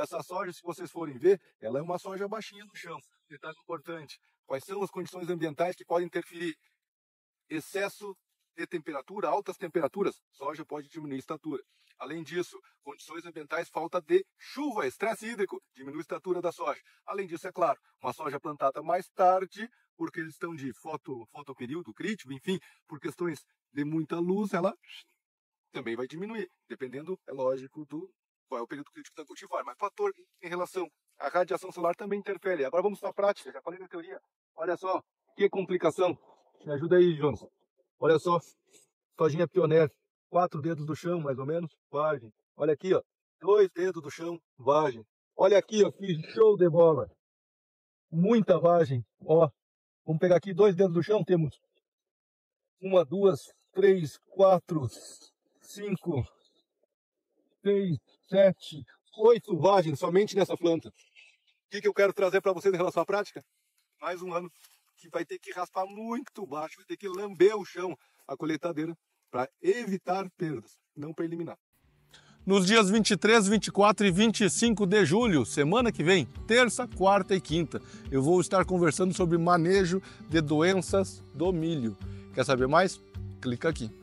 Essa soja, se vocês forem ver, ela é uma soja baixinha no chão. Detalhe importante: quais são as condições ambientais que podem interferir? Excesso de temperatura, altas temperaturas, soja pode diminuir a estatura. Além disso, condições ambientais, falta de chuva, estresse hídrico, diminui a estatura da soja. Além disso, é claro, uma soja plantada mais tarde, por questão de foto, fotoperíodo crítico, enfim, por questões de muita luz, ela também vai diminuir, dependendo, é lógico, do qual é o período crítico da cultivar. Mas fator em relação à radiação solar também interfere. Agora vamos para a prática, já falei da teoria. Olha só, que complicação. Me ajuda aí, Jonas. Olha só, sojinha pioneira, quatro dedos do chão, mais ou menos, vagem. Olha aqui, ó, dois dedos do chão, vagem. Olha aqui, ó, que show de bola. Muita vagem, ó. Vamos pegar aqui dois dedos do chão, temos uma, duas, três, quatro, cinco, seis, sete, oito vagens somente nessa planta. O que, que eu quero trazer para vocês em relação à prática? Mais um ano que vai ter que raspar muito baixo, vai ter que lamber o chão, a colheitadeira, para evitar perdas, não para eliminar. Nos dias 23, 24 e 25 de julho, semana que vem, terça, quarta e quinta, eu vou estar conversando sobre manejo de doenças do milho. Quer saber mais? Clica aqui.